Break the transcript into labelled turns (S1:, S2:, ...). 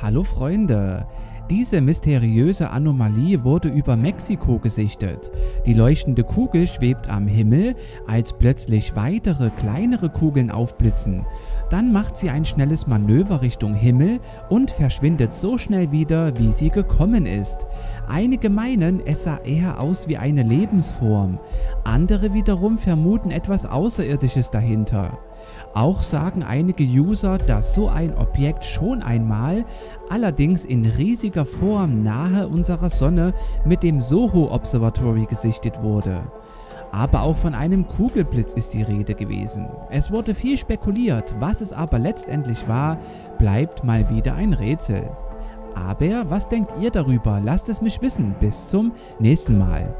S1: Hallo Freunde! Diese mysteriöse Anomalie wurde über Mexiko gesichtet. Die leuchtende Kugel schwebt am Himmel, als plötzlich weitere kleinere Kugeln aufblitzen. Dann macht sie ein schnelles Manöver Richtung Himmel und verschwindet so schnell wieder, wie sie gekommen ist. Einige meinen, es sah eher aus wie eine Lebensform. Andere wiederum vermuten etwas Außerirdisches dahinter. Auch sagen einige User, dass so ein Objekt schon einmal, allerdings in riesiger Form nahe unserer Sonne mit dem Soho Observatory gesichtet wurde. Aber auch von einem Kugelblitz ist die Rede gewesen. Es wurde viel spekuliert, was es aber letztendlich war, bleibt mal wieder ein Rätsel. Aber was denkt ihr darüber? Lasst es mich wissen. Bis zum nächsten Mal.